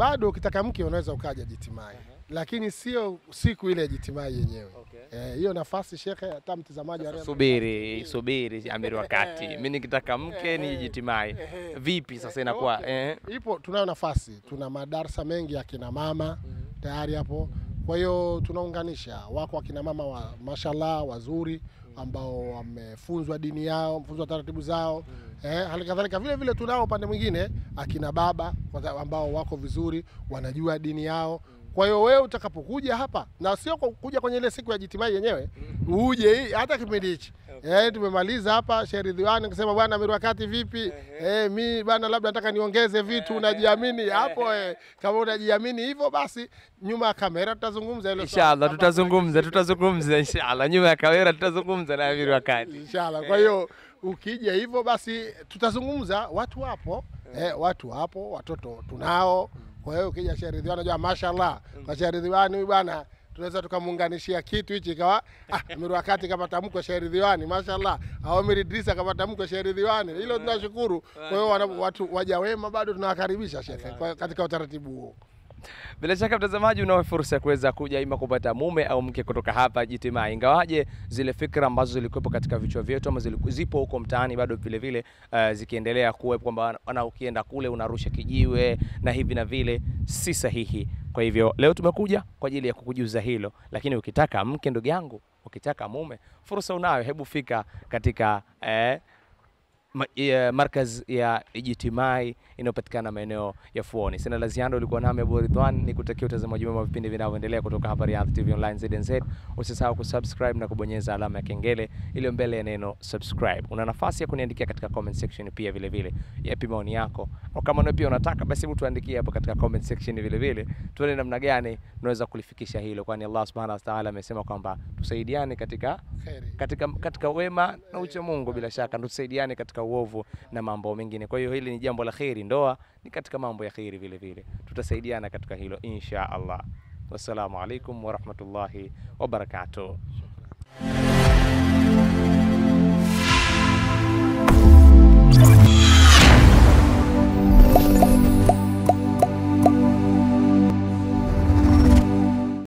bado ukitaka mke unaweza ukaja jitimai, uh -huh. lakini sio siku ile jitimai yenyewe. Eh, hiyo nafasi shekhe, hata mtazamaji Subiri, subiri Amiri wakati mimi nikitaka mke ni jitimai vipi sasa inakuwa Okay. eh? ipo tunayo nafasi, tuna madarsa mengi ya kina mama tayari hapo. Kwa hiyo tunaunganisha, wako akina mama wa mashallah wazuri ambao wamefunzwa dini yao, wamefunzwa taratibu zao. Eh, hali kadhalika vile vile tunao upande mwingine akina baba ambao wako vizuri, wanajua dini yao. Kwa hiyo wewe utakapokuja hapa, na sio kuja kwenye ile siku ya jitimai yenyewe, uje hii- hata kipindi hichi okay. Eh, tumemaliza hapa Sheikh Ridhiwani akisema bwana Amiri wakati vipi? Eh, mi bwana labda nataka niongeze vitu, uh -huh. unajiamini hapo uh -huh. eh. Kama unajiamini hivyo basi nyuma ya kamera tutazungumza hilo. Inshallah tutazungumza, tutazungumza inshallah, nyuma ya kamera tutazungumza na Amiri wakati. Inshallah. Kwa hiyo ukija hivyo basi tutazungumza, watu wapo eh, watu wapo, watoto tunao. Kwa hiyo ukija Sheikh Ridhiwani, unajua mashallah, kwa Sheikh Ridhiwani huyu bwana tunaweza tukamuunganishia kitu hichi ikawa ah, Amiri wakati kapata mkwe Sheikh Ridhiwani mashallah, au Amir Idrisa kapata mkwe Sheikh Ridhiwani, hilo tunashukuru. Kwa hiyo watu waja wema bado tunawakaribisha shekhe katika utaratibu huo. Bila shaka mtazamaji, unao fursa ya kuweza kuja ima kupata mume au mke kutoka hapa Jitimaa, ingawaje zile fikra ambazo zilikuwepo katika vichwa vyetu ama zipo huko mtaani bado vile vile uh, zikiendelea kuwepo kwamba ana ukienda kule unarusha kijiwe na hivi na vile, si sahihi. Kwa hivyo leo tumekuja kwa ajili ya kukujuza hilo, lakini ukitaka mke, ndugu yangu, ukitaka mume, fursa unayo. Hebu fika katika eh, ya, markaz ya Ijitimai inayopatikana maeneo ya Fuoni. Sina la ziada, ulikuwa nami Abu Ridwan, nikutakia utazamaji mwema vipindi vinavyoendelea kutoka hapa Riyadh TV Online ZNZ. Usisahau kusubscribe na kubonyeza alama ya kengele iliyo mbele ya neno subscribe. Una nafasi ya kuniandikia katika comment section pia vile vile, yapi maoni yako, au kama wewe pia unataka basi, hebu tuandikie hapo katika comment section vile vile, tuone namna gani tunaweza kulifikisha hilo, kwani Allah subhanahu wa ta'ala amesema kwamba tusaidiane katika katika, katika wema na ucha Mungu, bila shaka tusaidiane katika uovu na mambo mengine. Kwa hiyo hili ni jambo la kheri, ndoa ni katika mambo ya kheri vile vile, tutasaidiana katika hilo insha Allah. Wassalamu alaikum warahmatullahi wabarakatuh.